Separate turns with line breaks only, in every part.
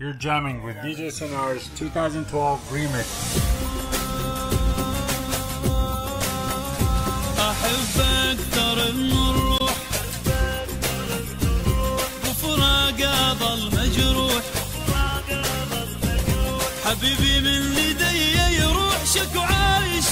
You're jamming with DJ Sonar's 2012 remix.
أحب أكثر من الروح وفراق أظل مجروح حبيبي من لدي يروح. شك عايش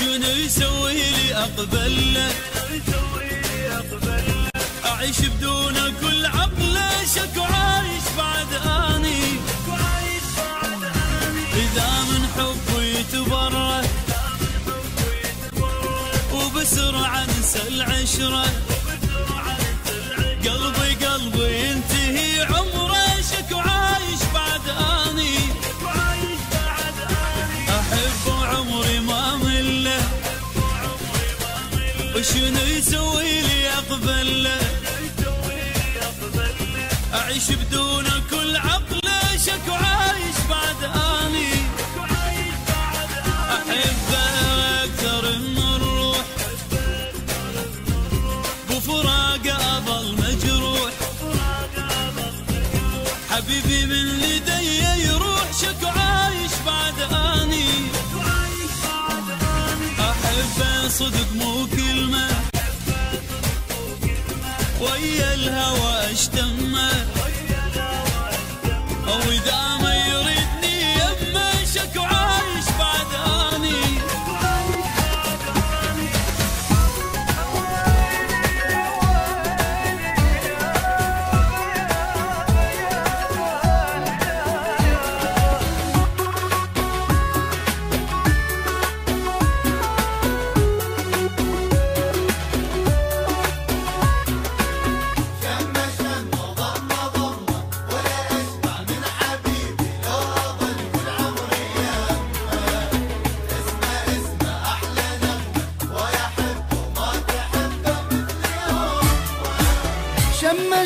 شنو يسوي لي أقبل. أعيش بدون كل عقله شك وعايش بعد آني. إذا من حبه يتبرى وبسرعة انسى العشرة. قلبي قلبي ينتهي عمره اعيش بدون كل عقله شك وعايش بعد آني. أحب أكثر من الروح. بفراق أظل مجروح. حبيبي من لدي يروح شك وعايش بعد آني. أحب صدق مو كلمة. ويا الهوى اشتمه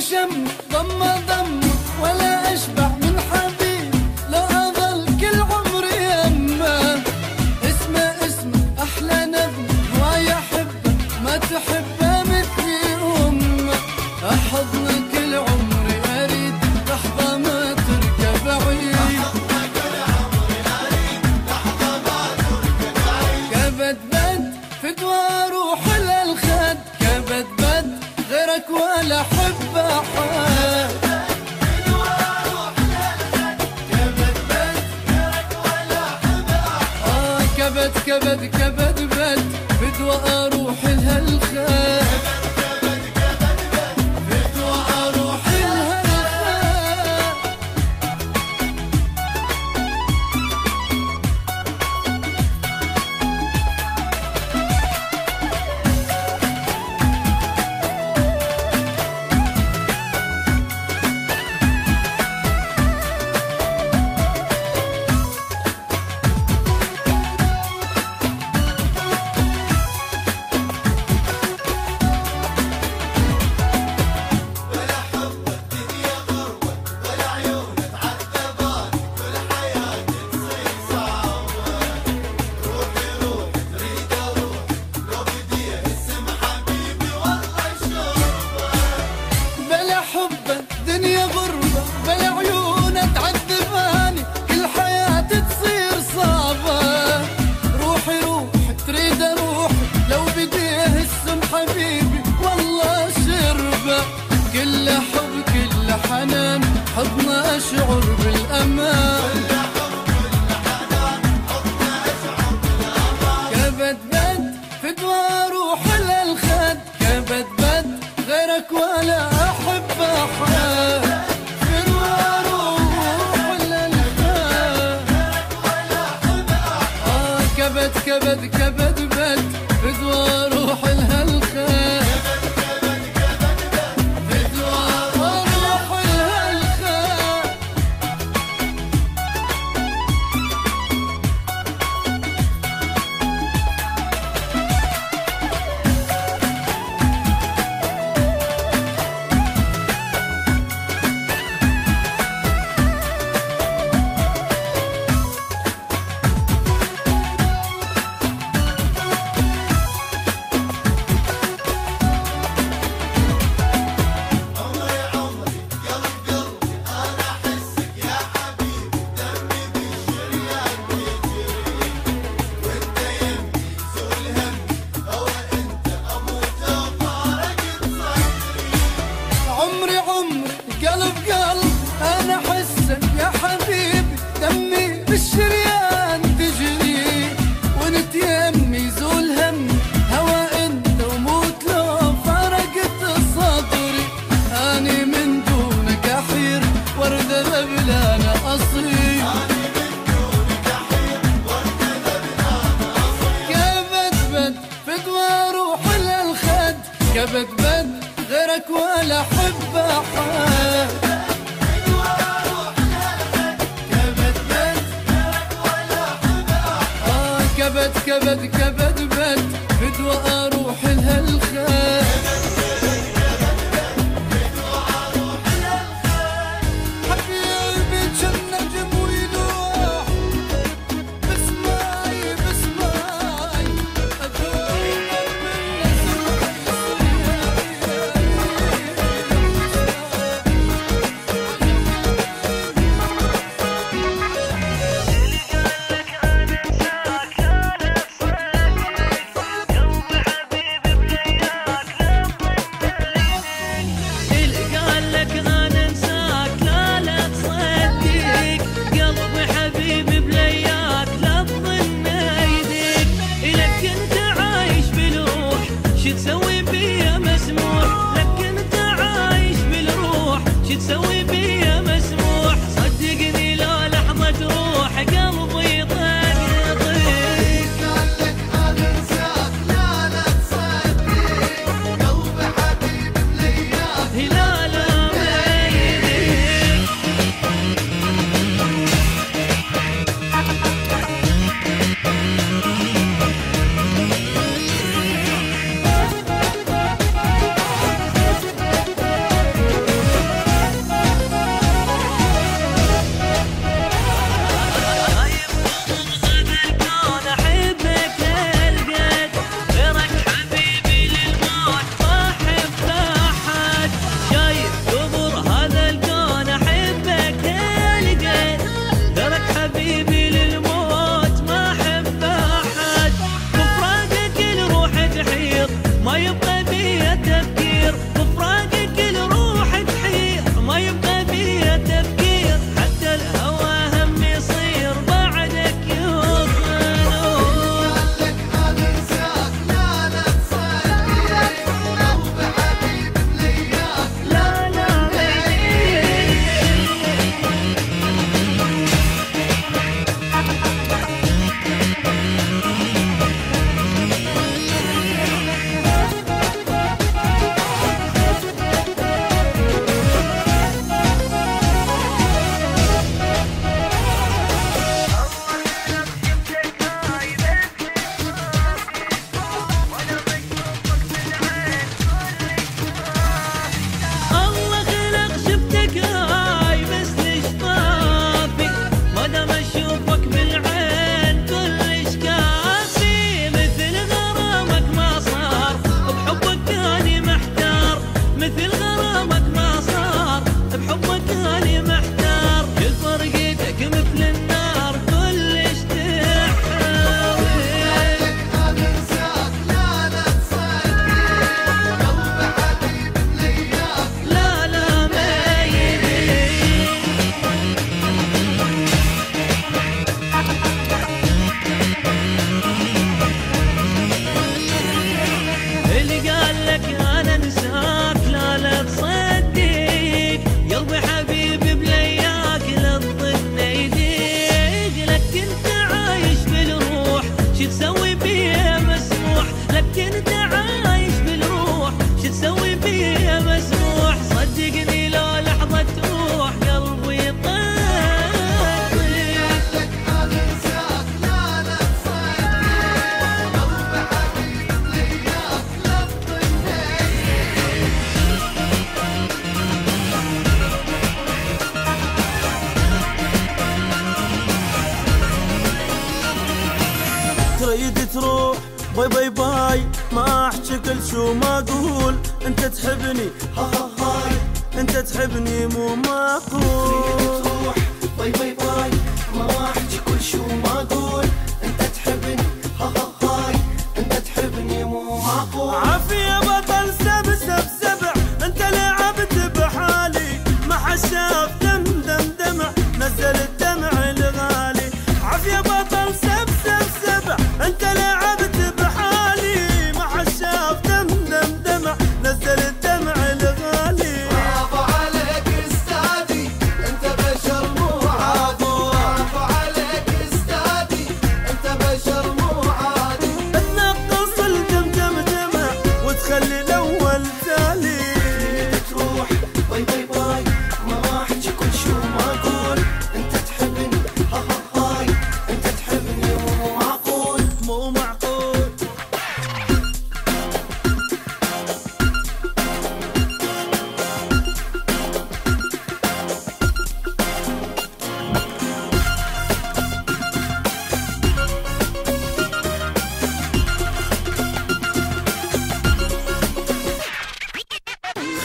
شم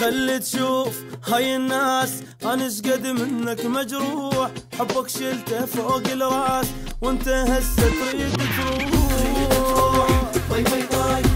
اللي
تشوف هاي الناس. أنا شقد منك مجروح؟ حبك شلته فوق الراس وأنت هسه تريد تروح. طي طي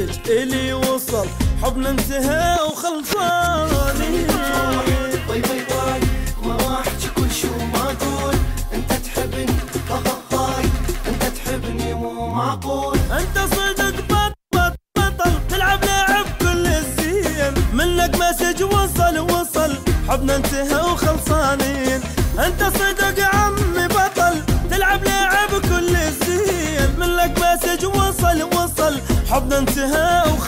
الراشد إلي وصل. حبنا انتهى
وخلصان
أنت صدق بطل تلعب لعب كل الزين مسج وصل وصل. حبنا انتهى وخلصانين. أنت صدق
belong to
her.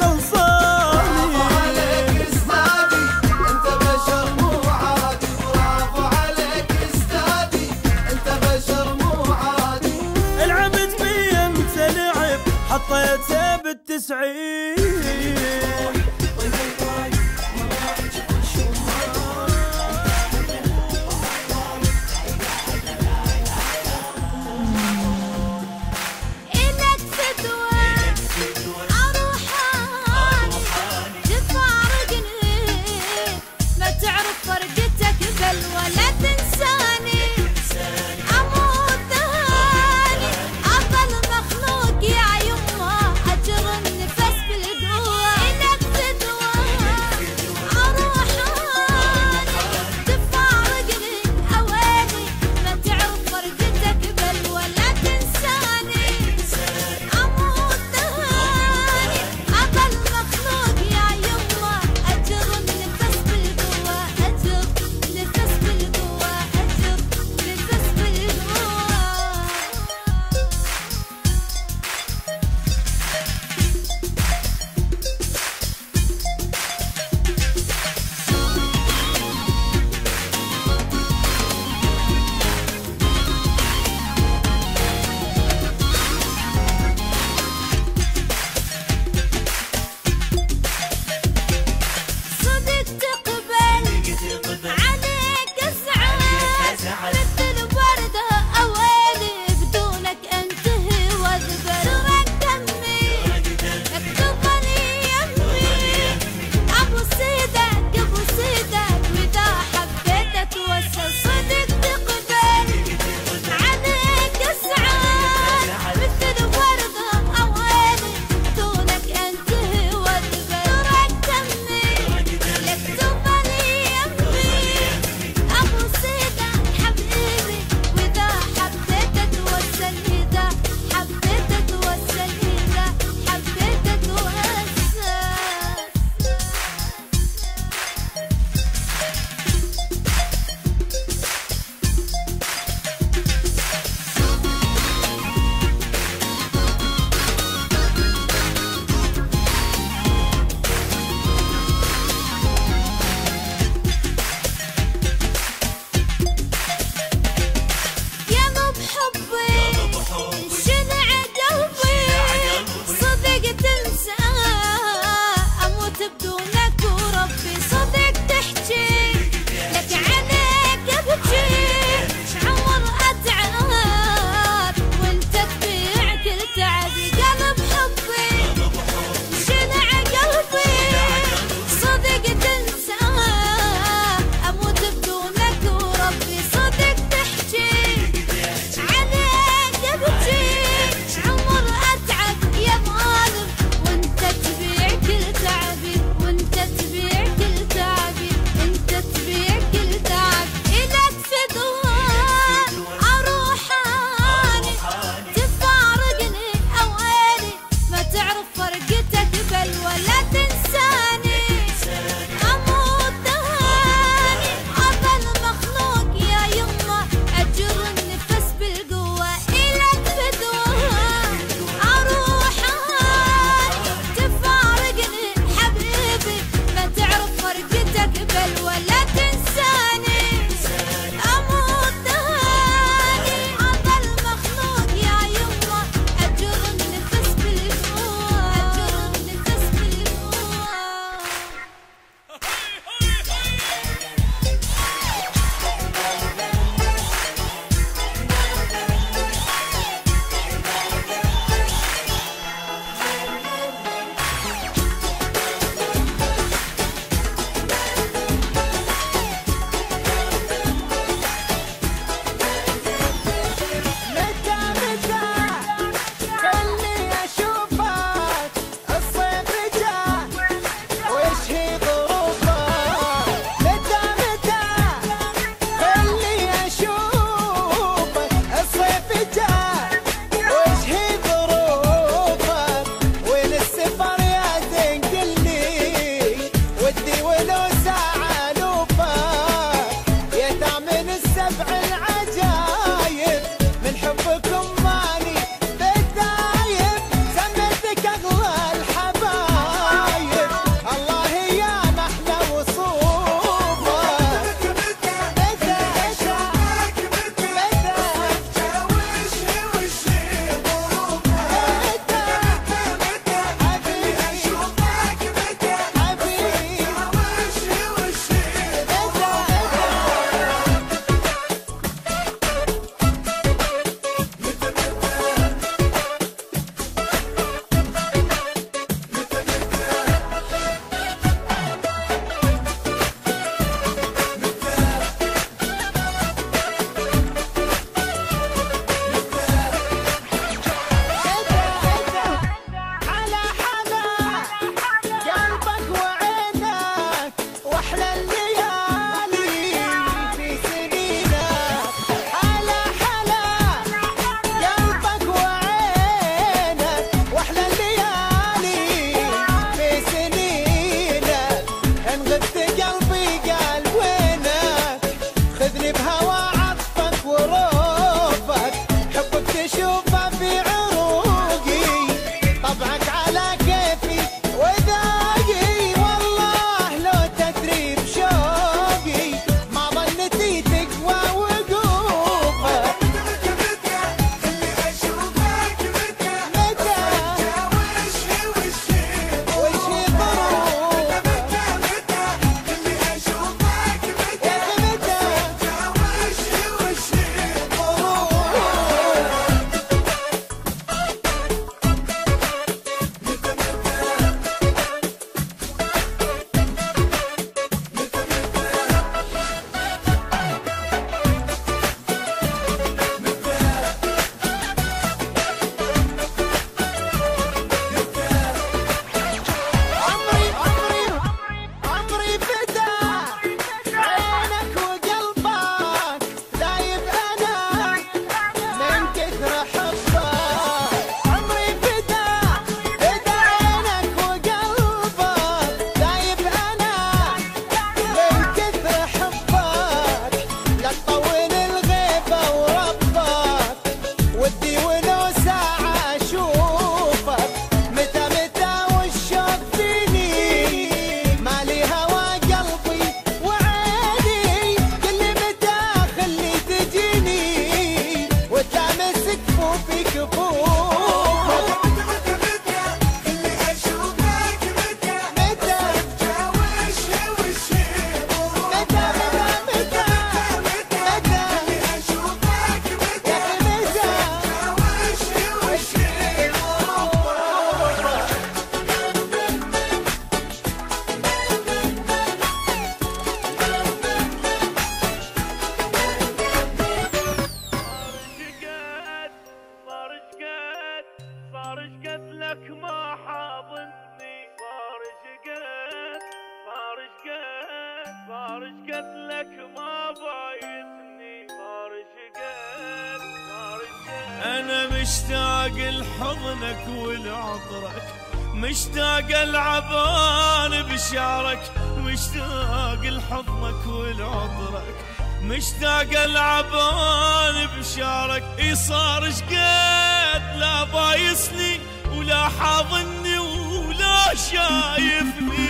مشتاق العب أنا بشعرك إي صار شقد لا بايسني ولا حاضني ولا شايفني.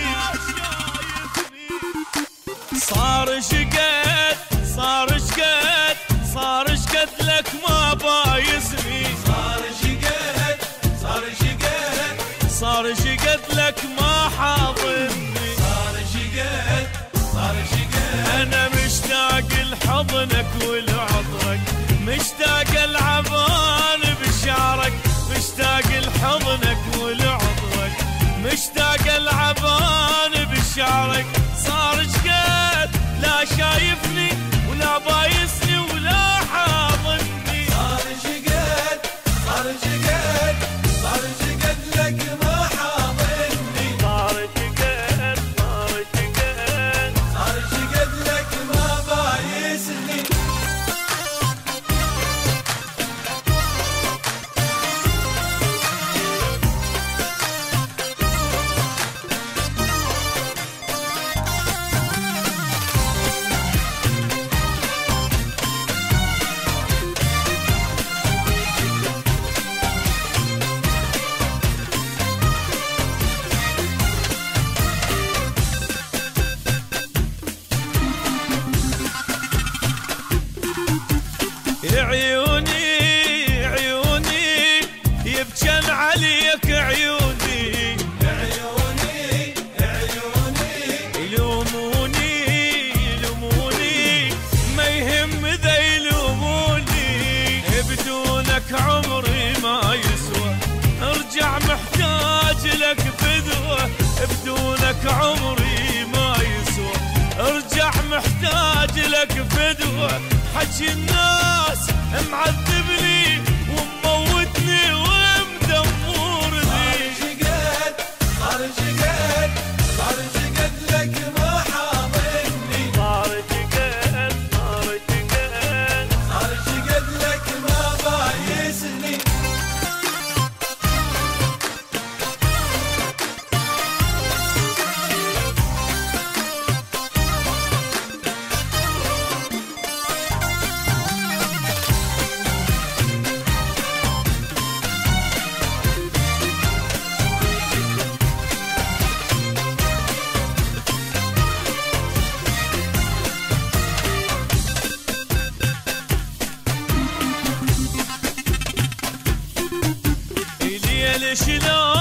صار شقد صار شقد صار شقد لك ما بايسني. صار شقد صار شقد صار شقد لك ما حاضني. لحضنك ولعطرك مشتاق العب أنا بشعرك مشتاق لحضنك ولعطرك مشتاق العب أنا بشعرك. صار شقد لا شايفني بدونك عمري ما يسوى. ارجع محتاج لك فدوة حكي الناس معذبني. peşine